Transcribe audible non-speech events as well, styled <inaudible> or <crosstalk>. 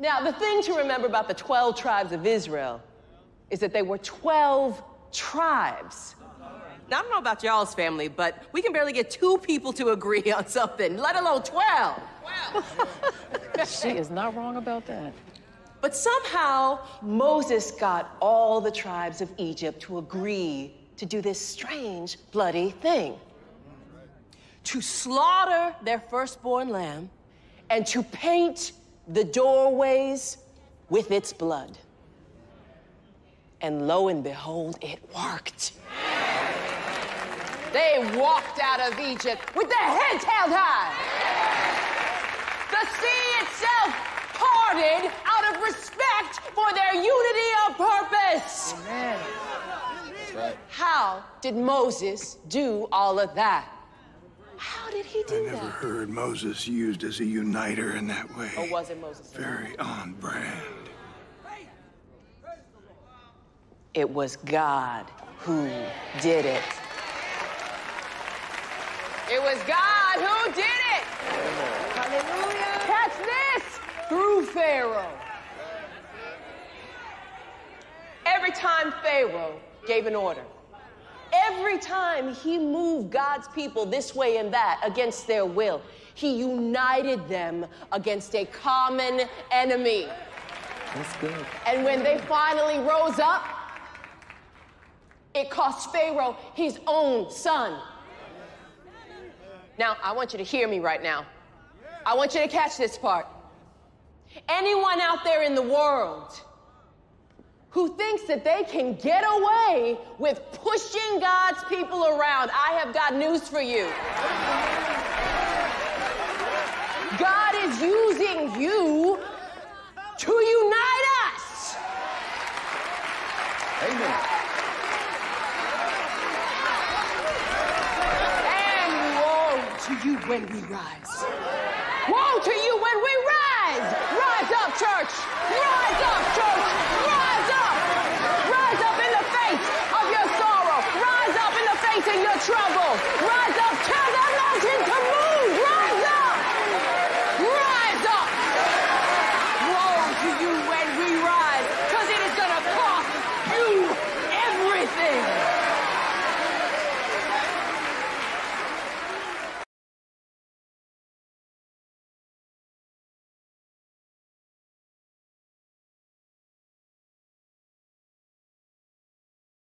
Now, the thing to remember about the 12 tribes of Israel is that they were 12 tribes. Now, I don't know about y'all's family, but we can barely get two people to agree on something, let alone 12. <laughs> she is not wrong about that. But somehow, Moses got all the tribes of Egypt to agree to do this strange, bloody thing to slaughter their firstborn lamb and to paint the doorways with its blood. And lo and behold, it worked. They walked out of Egypt with their heads held high. The sea itself parted out of respect for their unity of purpose. Amen. Right. How did Moses do all of that? How did he do that? I never that? heard Moses used as a uniter in that way. Or was it Moses? Very on brand. It was God who did it. It was God who did it. Hallelujah. Catch this through Pharaoh. Every time Pharaoh gave an order, every time he moved God's people this way and that against their will, he united them against a common enemy. That's good. And when they finally rose up, it cost Pharaoh his own son. Now, I want you to hear me right now. I want you to catch this part. Anyone out there in the world who thinks that they can get away with pushing God's people around, I have got news for you. God is using you to unite us. Amen. And woe to you when we rise. Woe to you when we rise.